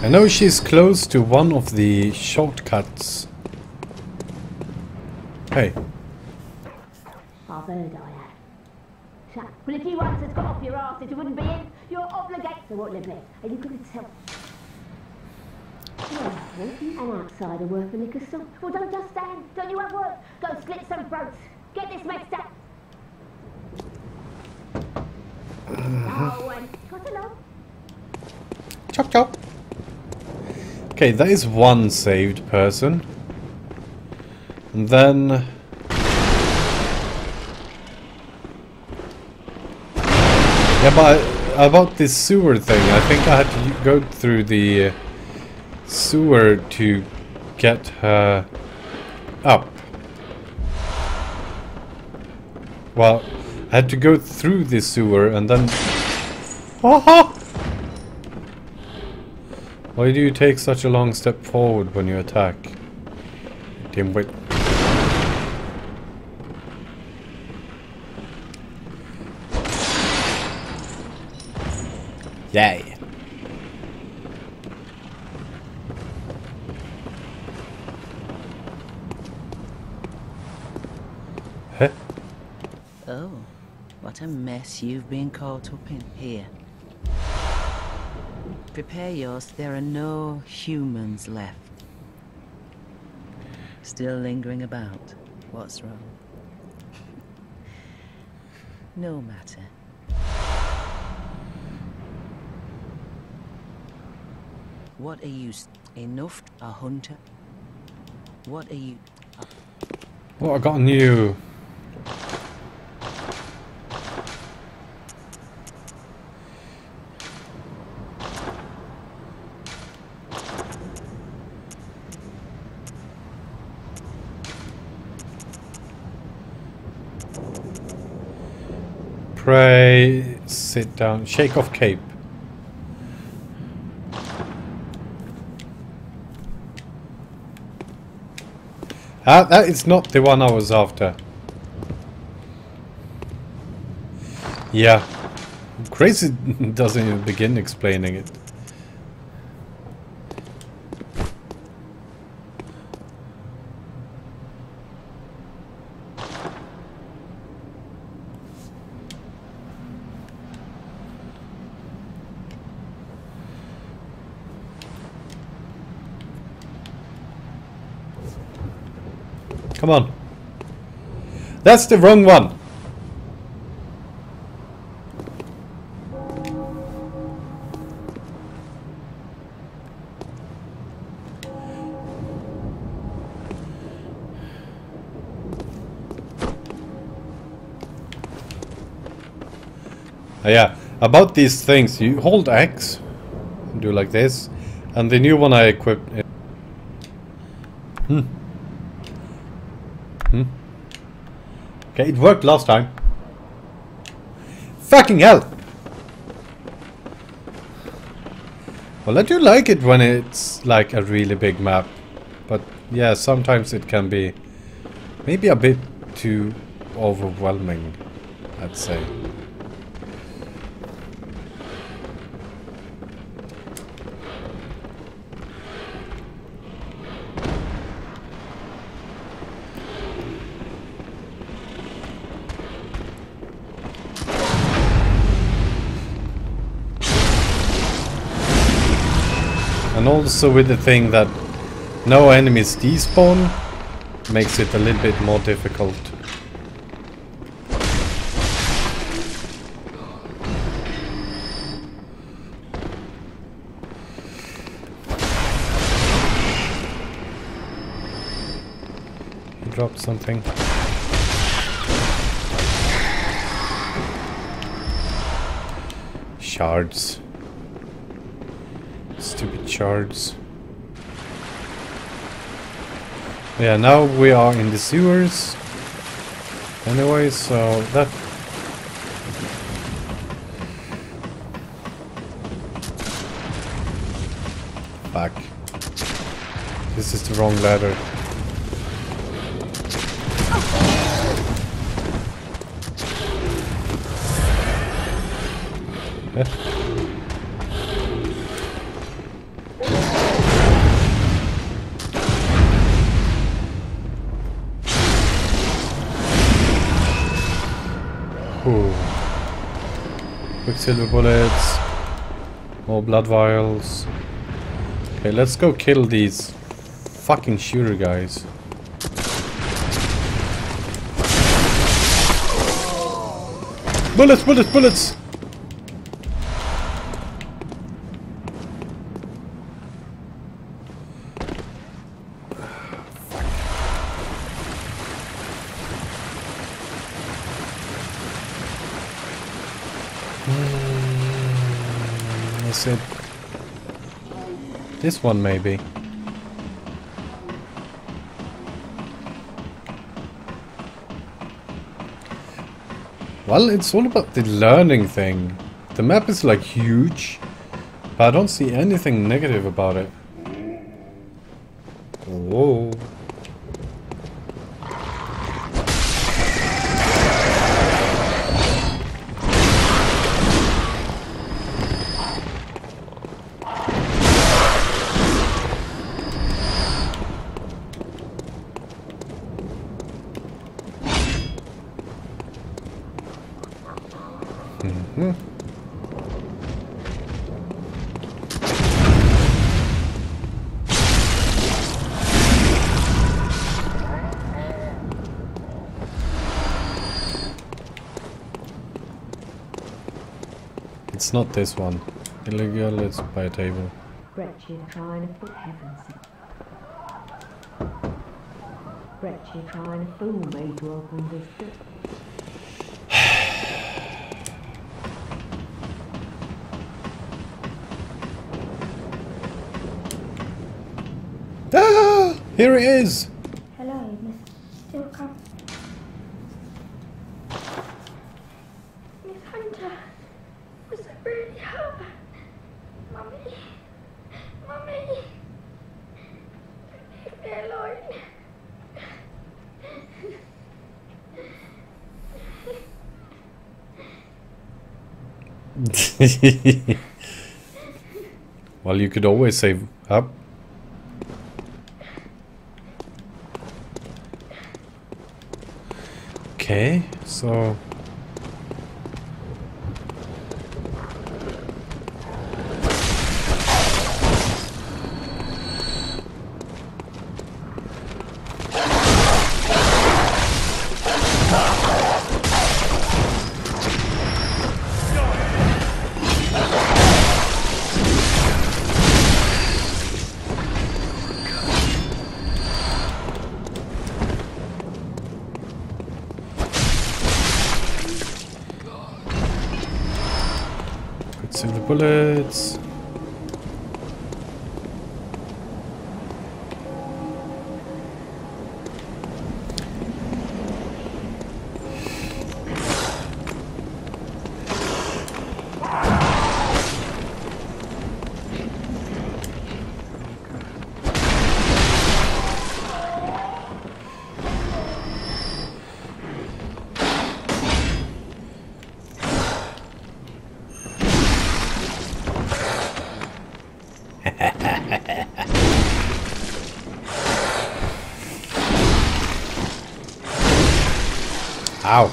I know she's close to one of the shortcuts. Hey. I've heard I have. Well, if you once had got off your arse, if you wouldn't be in, you're obligated to what live Are you going to tell? Well, an outsider worth a lick of salt. Well, don't just stand. Don't you have work? Go slit some throats. Get this mixed up. Oh, and trot along. Chop chop. Okay, that is one saved person. And then... Yeah, but about this sewer thing, I think I had to go through the uh, sewer to get her up. Well, I had to go through the sewer and then... Aha! Why do you take such a long step forward when you attack? Dimwit. Yay. Huh? Oh, what a mess you've been caught up in here. Prepare yours, there are no humans left. Still lingering about. What's wrong? no matter. What are you? Enough? A hunter? What are you? What I got a new Pray, sit down, shake off cape. Ah, that is not the one I was after. Yeah. Crazy doesn't even begin explaining it. Come on. That's the wrong one. Oh, yeah, about these things, you hold X, do like this, and the new one I equipped... Hmm. Hmm. Okay, it worked last time. Fucking hell! Well, I do like it when it's like a really big map. But yeah, sometimes it can be maybe a bit too overwhelming, I'd say. Also with the thing that no enemies despawn, makes it a little bit more difficult. He dropped something. Shards. Shards. Yeah, now we are in the sewers. Anyway, so that... Fuck. This is the wrong ladder. Silver bullets. More blood vials. Okay, let's go kill these fucking shooter guys. Bullets, bullets, bullets! Hmm, Is it this one maybe? Well, it's all about the learning thing. The map is like huge, but I don't see anything negative about it. It's not this one. Illegal, let's buy a table. Wretched trying to put heavens. Wretched trying to fool me to open this book. Ah! Here it is! Hello, Miss Stilcom. Miss Hunter, was it really her? Mummy, Mummy, leave me alone. well, you could always save up. Okay, so... bullets. Ow.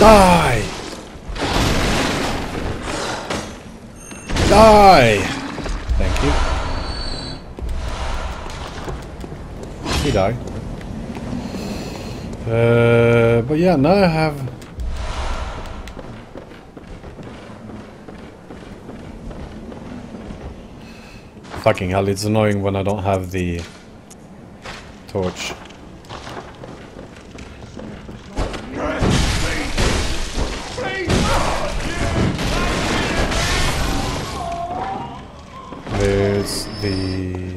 Die! Die! Yeah, now I have... Fucking hell, it's annoying when I don't have the torch. There's the...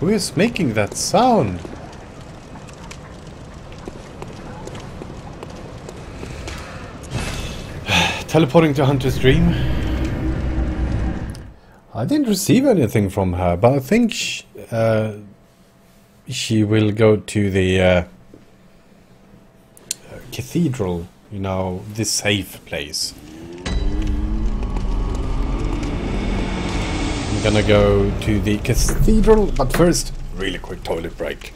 Who is making that sound? Teleporting to Hunter's Dream. I didn't receive anything from her, but I think sh uh, she will go to the uh, cathedral, you know, the safe place. Gonna go to the cathedral, but first, really quick toilet break.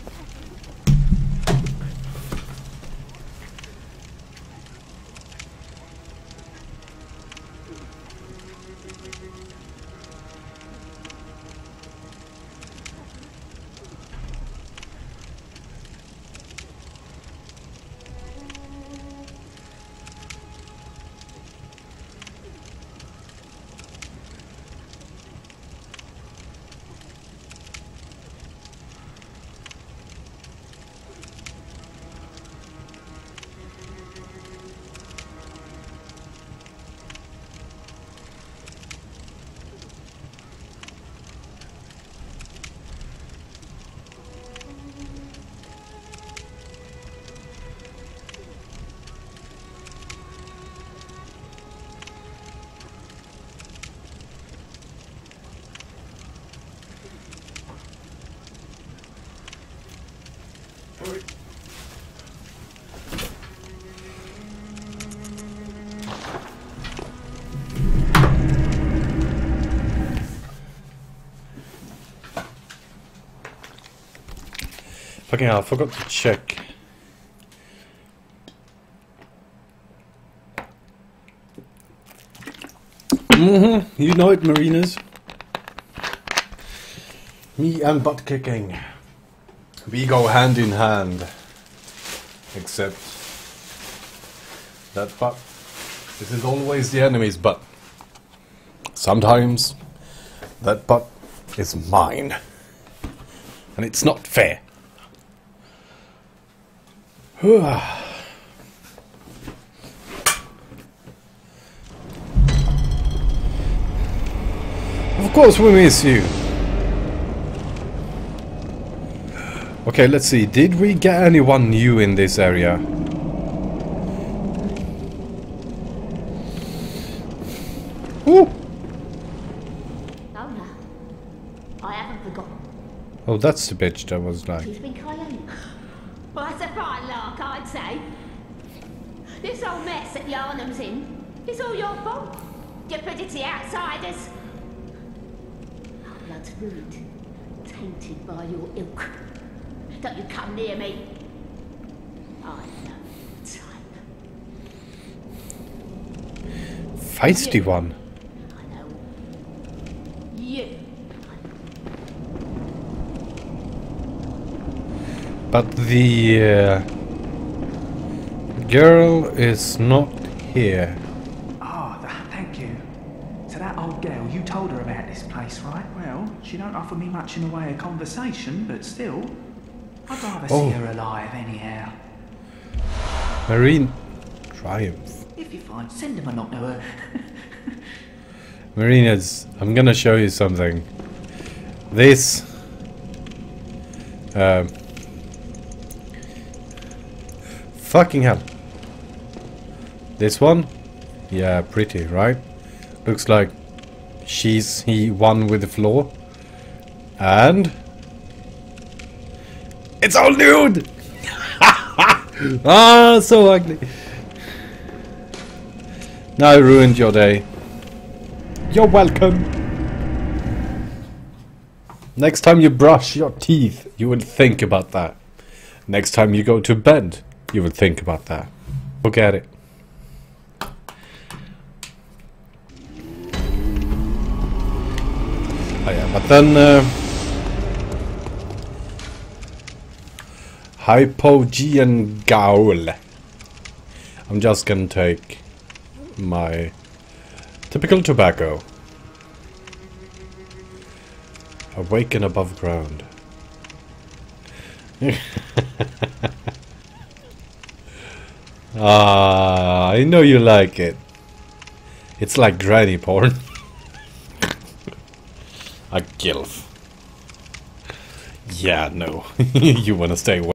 Fucking hell, I forgot to check. Mm-hmm, you know it, Marinas. Me and butt kicking. We go hand in hand. Except that butt This isn't always the enemy's butt. Sometimes that butt is mine. And it's not fair. of course we miss you. Okay, let's see. Did we get anyone new in this area? Ooh. No, no. I haven't forgotten. Oh, that's the bitch that was like... She's been Coyote. Well, that's a fine lark, I'd say. This whole mess that Yharnam's in, it's all your fault. You put it to the outsiders. Our blood's ruined, tainted by your ilk. Don't you come near me. I know your type. Feisty one. I know. You. But the uh, girl is not here. Th- thank you. So that old girl, you told her about this place, right? Well, she don't offer me much in the way of conversation, but still, I'd rather Oh. see her alive anyhow. Marine Triumph. If you find, send them a knock to her. Marinas, I'm gonna show you something. This um, fucking hell. This one? Yeah, pretty, right? Looks like she's he won with the floor. And it's all nude! ah, so ugly. Now I ruined your day. You're welcome. Next time you brush your teeth, you will think about that. Next time you go to bed, you will think about that. Look at it. Oh yeah, but then... Uh, Hypogean Gaol. I'm just gonna take my typical tobacco. Awaken above ground. ah, I know you like it. It's like granny porn. A gilf. Yeah, no. you wanna stay away.